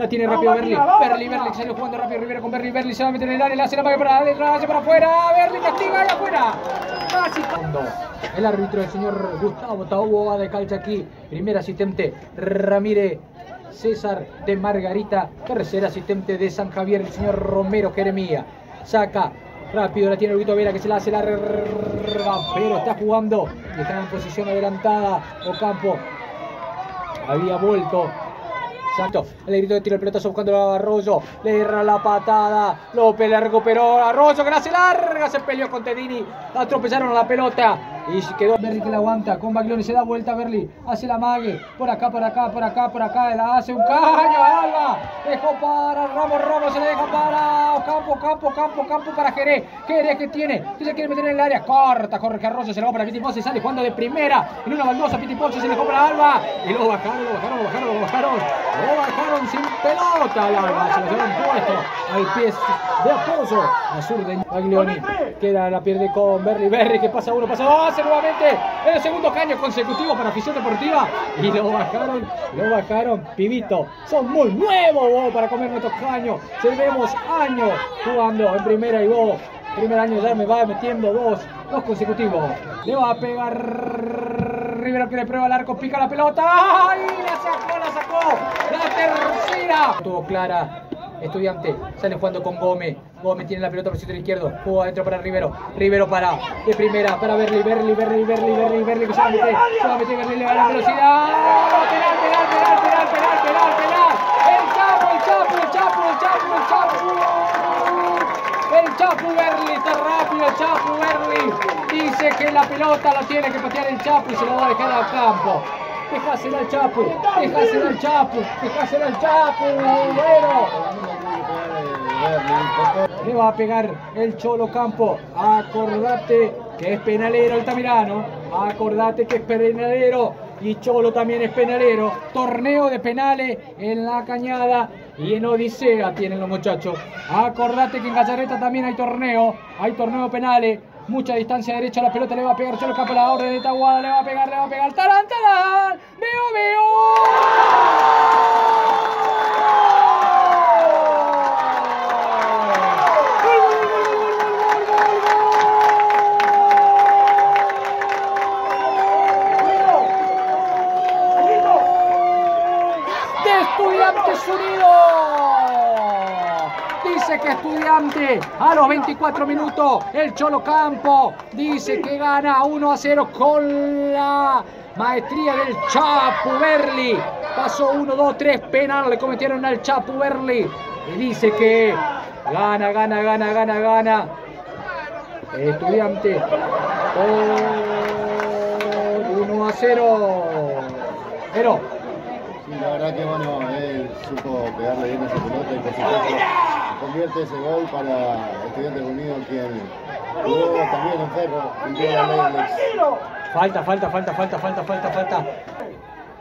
La tiene rápido Berli. Berli, Berli, salió jugando rápido Rivero con Berli. Berli se va a meter en el área, le hace la paga para adentro, para afuera. Berli castiga y afuera. Casi. El árbitro, el señor Gustavo Taubo, de calcha aquí. Primer asistente, Ramírez. César de Margarita, tercer asistente de San Javier, el señor Romero Jeremía. Saca rápido, la tiene el Vito Vera que se la hace larga, pero está jugando y está en posición adelantada. Ocampo había vuelto Exacto. El grito de tiro el pelotazo buscando a Arroyo. Le erra la patada. López le recuperó. Arroyo que la hace larga. Se peleó con Tedini. Atropellaron la pelota. Y quedó Berli que la aguanta. Con Baglioni se da vuelta Berli. Hace la mague. Por acá, por acá, por acá, por acá. La hace un caño Alba. Dejó para Ramos. Ramos se le deja para Campo, Campo, Campo, Campo para Jerez. Jerez que tiene. Que se quiere meter en el área. Corta, corre Arroyo se lo va para Piti Ponce. Sale jugando de primera. En una baldosa. Piti Ponce se dejó para Alba. Y lo bajaron, lo bajaron, lo bajaron, lo bajaron. Lo bajaron sin pelota. Alba. Se lo llevaron puesto al pie de apoyo. A sur de Baglioni. Queda la pierde con Berli. Berli que pasa uno, pasa dos nuevamente en el segundo caño consecutivo para afición deportiva. Y lo bajaron, lo bajaron, pibito, son muy nuevos vos para comer nuestros caños, llevemos años jugando en primera y vos, primer año ya me va metiendo dos, dos consecutivos, le va a pegar Rivero que le prueba el arco, pica la pelota, ¡ay! La sacó, la sacó, la tercera, tuvo clara Estudiante sale jugando con Gómez. Gómez tiene la pelota por el sector izquierdo. Juega adentro para Rivero. Rivero para de primera para Berli, Berli, Berli, Berli, Berli, Berli que se va a. Se va a Berli, le va a la velocidad. Penal, penal, penal, penal, penal, penal, penal. El Chapo, el Chapo, el Chapo, el Chapo, el Chapo. El Chapo Berli está rápido, el Chapo Berli. Dice que la pelota la tiene que patear el Chapo y se lo va a dejar al campo. Dejásela al Chapo, dejásela al Chapo, dejásela al Chapo, bueno. Le va a pegar el Cholo Campo. Acordate que es penalero Altamirano. Acordate que es penalero. Y Cholo también es penalero. Torneo de penales en la cañada y en Odisea tienen los muchachos. Acordate que en Gallareta también hay torneo. Hay torneo penales. Mucha distancia derecha, la pelota le va a pegar Cholo Campo, la orden de Taguada, le va a pegar, le va a pegar. ¡Tarán, tarán! ¡Veo, veo! Estudiantes Unidos. Dice que Estudiante a los 24 minutos, el Cholo Campo dice que gana 1 a 0 con la maestría del Chapu Berli. Pasó 1, 2, 3, penal le cometieron al Chapu Berli. Y dice que gana, gana, gana, gana, gana. Estudiante por 1 a 0. Pero Sí, la verdad que bueno, él supo pegarle bien a esa pelota y por supuesto convierte ese gol para Estudiantes Unidos quien jugó también en Ferro y. Falta, falta, falta, falta, falta, falta, falta.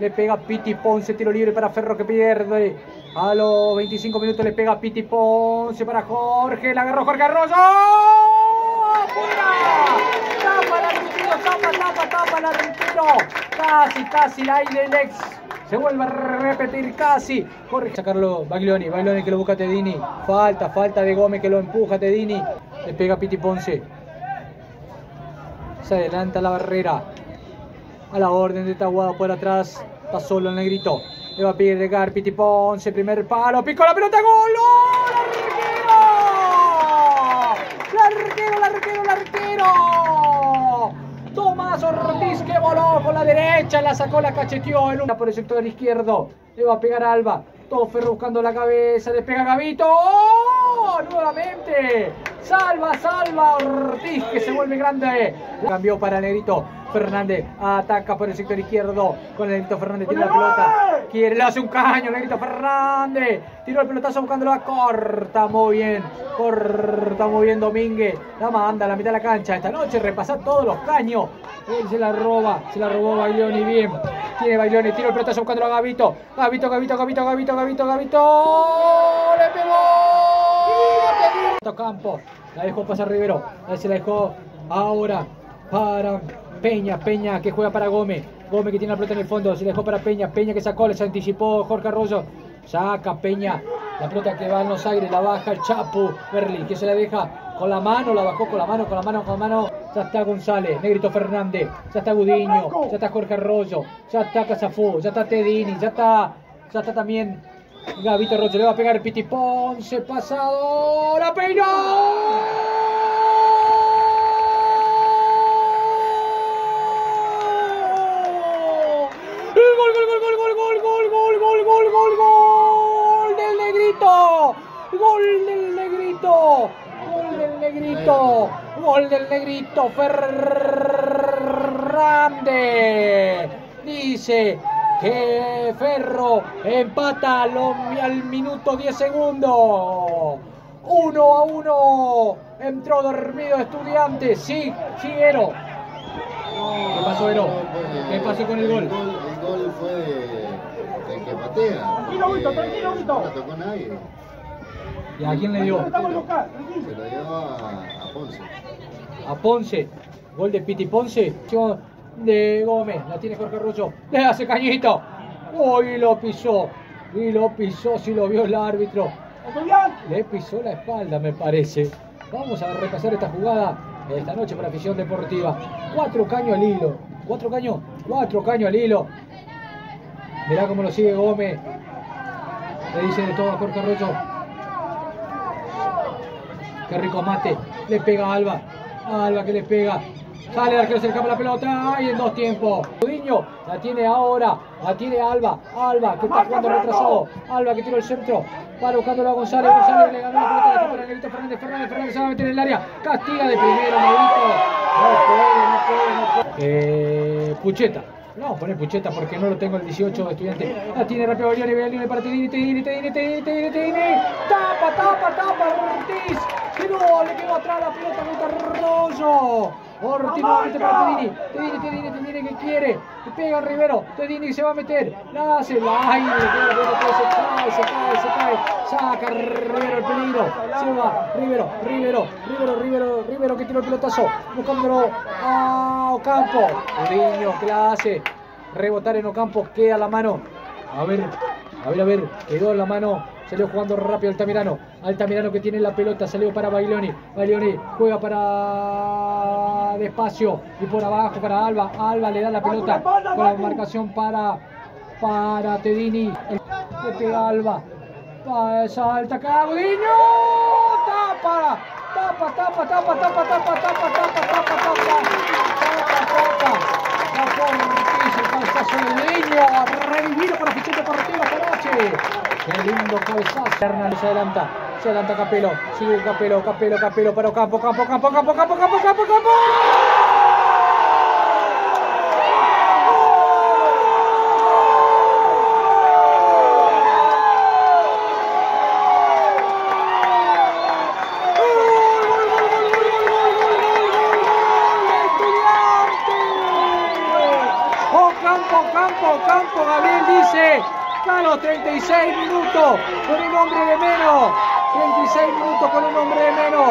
Le pega Piti Ponce, tiro libre para Ferro que pierde. A los 25 minutos le pega Piti Ponce para Jorge. La agarró Jorge Arroyo. ¡Afuera! Tapa el arquero, tapa, tapa, tapa el arquero. Casi, casi la del ex. Se vuelve a repetir casi. Jorge. Sacarlo Baglioni. Baglioni que lo busca Tedini. Falta, falta de Gómez que lo empuja Tedini. Le pega Piti Ponce. Se adelanta la barrera. A la orden de Taguada por atrás. Está solo el negrito. Le va a pegar Piti Ponce. Primer palo. Picó la pelota. ¡Gol! ¡Gol! ¡Larguero! ¡Larguero! ¡Larguero! Ortiz que voló con la derecha. La sacó, la cacheteó. En una por el sector izquierdo. Le va a pegar Alba. Todo Ferro buscando la cabeza. Le pega Gavito. ¡Oh! Nuevamente. Salva, salva Ortiz que se vuelve grande. Cambió para Negrito. Fernández ataca por el sector izquierdo. Con el Negrito Fernández tiene la pelota. Quiere, le hace un caño. Negrito Fernández. Tiró el pelotazo buscándolo. Corta muy bien. Corta muy bien Domínguez. La manda a la mitad de la cancha. Esta noche repasa todos los caños. Él se la roba. Se la robó Baglioni bien. Tiene Baglioni. Tiro el pelotazo buscándolo a Gavito. Gavito, Gavito, Gavito, Gavito, Gavito, Gavito. Le pegó. Campo. La dejó pasar Rivero. Ahí se la dejó ahora para Peña. Peña que juega para Gómez. Gómez que tiene la pelota en el fondo. Se la dejó para Peña. Peña que sacó. Les anticipó Jorge Arroyo. Saca Peña. La pelota que va a Buenos Aires, la baja el Chapu. Berli, que se la deja con la mano, la bajó con la mano, con la mano, con la mano. Ya está González, Negrito Fernández, ya está Gudiño, ya está Jorge Arroyo, ya está Casafú, ya está Tedini, ya está, ya está también Gavito Arroyo. Le va a pegar Piti Ponce, pasado, la peinó. gol, gol, gol, gol, gol, gol, gol, gol, gol, gol, gol del negrito. Gol del negrito. Gol del negrito. Gol del negrito. Ferrande. Dice que Ferro empata al minuto 10 segundos. Uno a uno. Entró dormido estudiante. Sí, sí, Ero. ¿Qué pasó, Ero? ¿Qué pasó con el gol? El gol fue de, que patea. Tranquilo, Vito, tranquilo, Vito. No tocó nadie. ¿Y a quién le dio? Se lo dio a, a Ponce. A Ponce. Gol de Piti Ponce. De Gómez. La tiene Jorge Russo. Le hace cañito. Uy, lo pisó. Y lo pisó, si lo vio el árbitro. Le pisó la espalda, me parece. Vamos a repasar esta jugada esta noche para Afición Deportiva. Cuatro caños al hilo. Cuatro caños. Cuatro caños al hilo. Mirá cómo lo sigue Gómez. Le dice de todo a Jorge Arroyo. Qué rico mate. Le pega a Alba. Alba que le pega. Sale el arquero, se escapa la pelota. ¡Ay, en dos tiempos! Gudiño la tiene ahora. La tiene Alba. Alba que está jugando retrasado. Alba que tira el centro. Para buscándolo a González. González le ganó la pelota. para Negrito Fernández. Fernández, Fernández se va a meter en el área. Castiga de primero, Negrito. No puede, no puede, no puede. Eh, Pucheta. No, poner Pucheta porque no lo tengo el 18 de estudiante. La tiene rápido Belione, Belione para Tedini, Tedini, Tedini, Tedini, Tedini, Tedini. Tapa, tapa, tapa, Ortiz. Quedó, le quedó atrás la pelota, Guita Ortiz nuevamente para Tedini. Tedini, Tedini, Tedini que quiere. Le pega a Rivero. Tedini se va a meter. La hace. La aire. La. Se cae, se cae, se cae. Saca Rivero el peligro. Se va. Rivero, Rivero, Rivero, Rivero, Rivero que tiró el pelotazo. Buscándolo a Ocampo. Uriño, clase. Rebotar en Ocampo. Queda la mano. A ver, a ver, a ver. Quedó en la mano. Salió jugando rápido Altamirano. Altamirano que tiene la pelota. Salió para Bailoni. Bailoni juega para despacio. Y por abajo para Alba. Alba le da la pelota. Con la marcación para, para Tedini. Le pega Alba. Salta. Gudiño. Tapa. Tapa, tapa, tapa, tapa, tapa, tapa, tapa, tapa, tapa. Tapa, tapa. Tapó Ortiz, el cabezazo del niño. Revivido para Fichete Deportivo esta noche. Qué lindo cabezazo. Hernández se adelanta. Se adelanta Capelo. Sigue Capelo, Capelo, Capelo. Pero campo, campo, campo, campo, campo, campo, campo, campo. Campo, campo, campo, Gabriel dice, a los 36 minutos, con un hombre de menos, 36 minutos con un hombre de menos,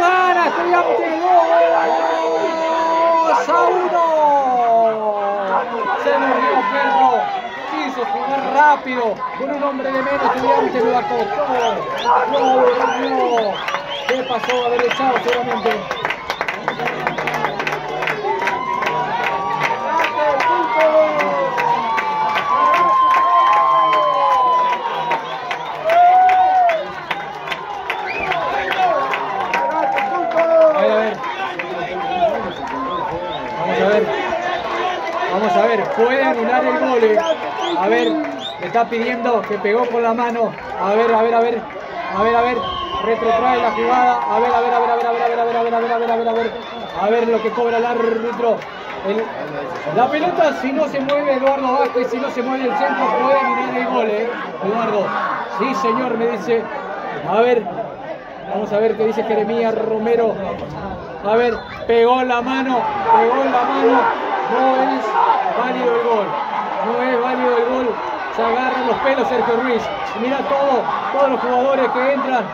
gana estudiante, 2 a 1, se nos dio Ferro, quiso jugar rápido, con un hombre de menos, estudiante lo acostó, lo durmió, ¿qué pasó? Haber echado seguramente. A ver, a ver. Vamos a ver. Vamos a ver. Puede anular el gol. eh. A ver. Le está pidiendo que pegó con la mano. A ver, a ver, a ver. A ver, a ver. Retrotrae la jugada. A ver, a ver, a ver, a ver, a ver, a ver, a ver, a ver, a ver, a ver, a ver, a ver. A ver lo que cobra el árbitro. La pelota si no se mueve Eduardo Vázquez, si no se mueve el centro puede anular el gol, eh. Eduardo. Sí, señor, me dice. A ver, Vamos a ver qué dice Jeremías Romero. A ver, pegó la mano, pegó la mano. No es válido el gol. No es válido el gol. Se agarran los pelos Sergio Ruiz. Y mira todo, todos los jugadores que entran,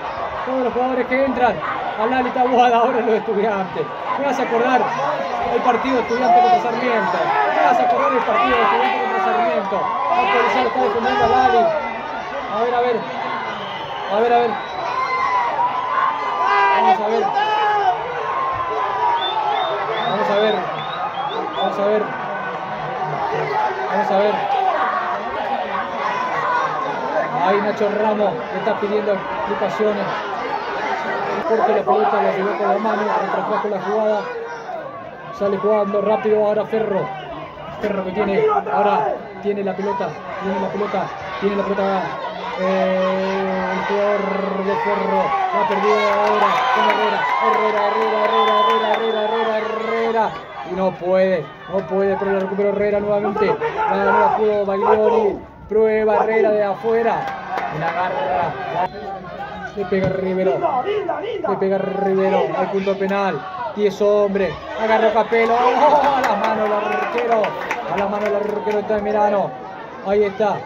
todos los jugadores que entran. Alali Tabuada, ahora los estudiantes. Me vas a acordar el partido estudiante contra Sarmiento. Me vas a acordar el partido estudiante contra Sarmiento. Está a Lali. A ver, a ver. A ver, a ver. Vamos a ver. Vamos a ver. Vamos a ver. Vamos a ver. Ahí Ramos le está pidiendo explicaciones. Porque la pelota la llevó con la mano, retrajo la jugada. Sale jugando rápido ahora Ferro. Ferro que tiene, ahora tiene la pelota, tiene la pelota, tiene la pelota. Eh, el jugador de Ferro la perdió ahora Herrera, Herrera, Herrera, Herrera, Herrera, Herrera, Herrera, Herrera. Y no puede, no puede, pero la recupera Herrera nuevamente. La, la pudo Baglioni. Prueba Herrera de afuera. La agarra. Le pega Rivero. Le pega Rivero al punto penal. 10 hombres. Agarra Capelo. ¡Oh! A la mano el arquero. A la mano el arquero está de Mirano. Ahí está.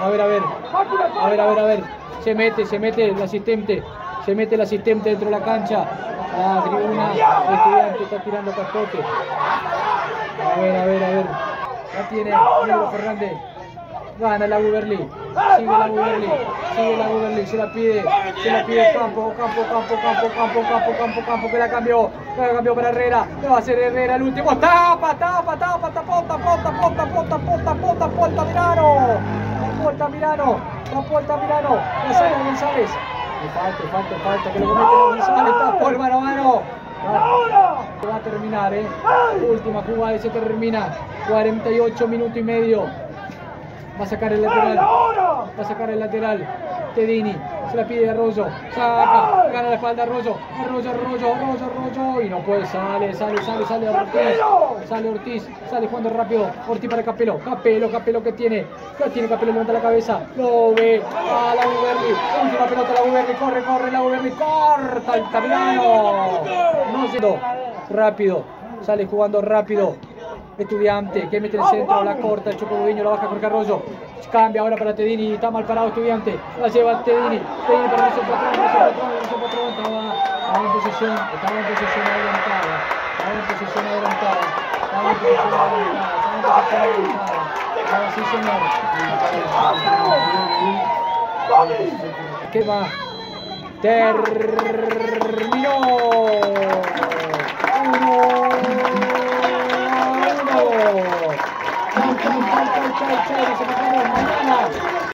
A ver, a ver. A ver, a ver, a ver. Se mete, se mete el asistente. Se mete el asistente dentro de la cancha. La tribuna el estudiante está tirando cascote. A ver, a ver, a ver. Ya tiene Negro Fernández. Gana la Guberli. Sigue la Guberli. Sigue la Guberli. Se la pide. Se la pide campo, campo, campo, campo, campo, campo, campo, campo. Que la cambió. Que la cambió para Herrera. Le va a hacer Herrera el último. Tapa, tapa, tapa, tapa, tapa, tapa, tapa, tapa, tapa, tapa, tapa, Mirano. Tapó Mirano. Tapó Mirano. La sale González. Le falta, falta, falta. Que lo comete González. Tapó el mano a mano. Va a terminar, ¿eh? Última jugada y se termina. 48 minutos y medio. Va a sacar el lateral. Va a sacar el lateral. Tedini. Se la pide a Arroyo. Saca. Gana la espalda Arroyo. Arroyo, Arroyo, Arroyo, Arroyo. Y no puede. Sale, sale, sale, sale Ortiz. Sale Ortiz. Sale jugando rápido. Ortiz para Capelo. Capelo, Capelo que tiene. Que tiene Capelo. Levanta la cabeza. Lo ve. A la Uberli. Última pelota la Uberli. Corre, corre la Uberli. Corta el Tamirano. No se Rápido. Sale jugando rápido. Estudiante que mete el centro, la corta, el Chocobugueño la baja con Carrollo. Cambia ahora para Tedini, está mal parado Estudiante. La lleva Tedini. Tedini para nuestro patrón, nuestro patrón. Estaba, en posesión, estaba en posesión adelantada. Estaba en posesión adelantada. Estaba en posesión adelantada. Estaba en posesión adelantada. Ahora sí, señor. ¿Qué va? Mañana.